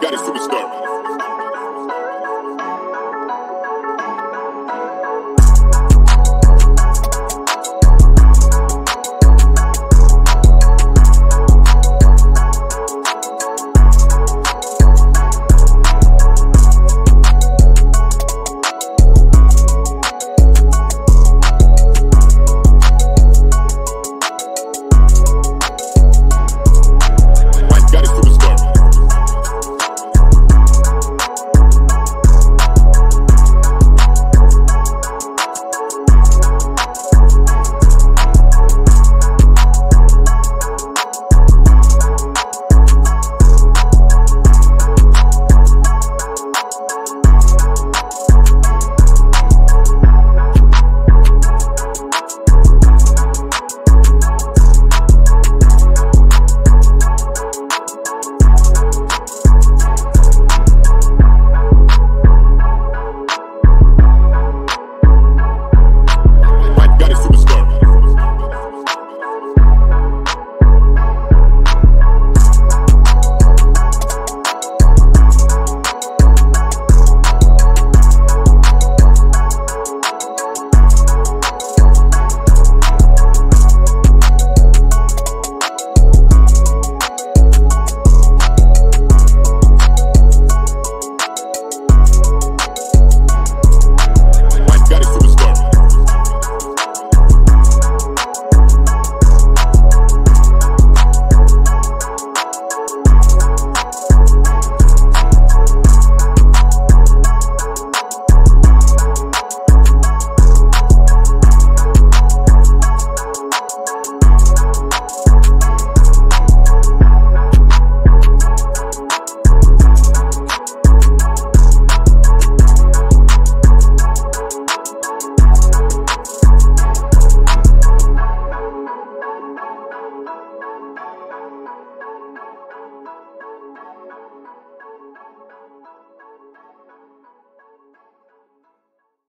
got a superstar.